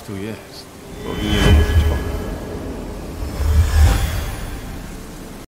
tu jest. Powinienem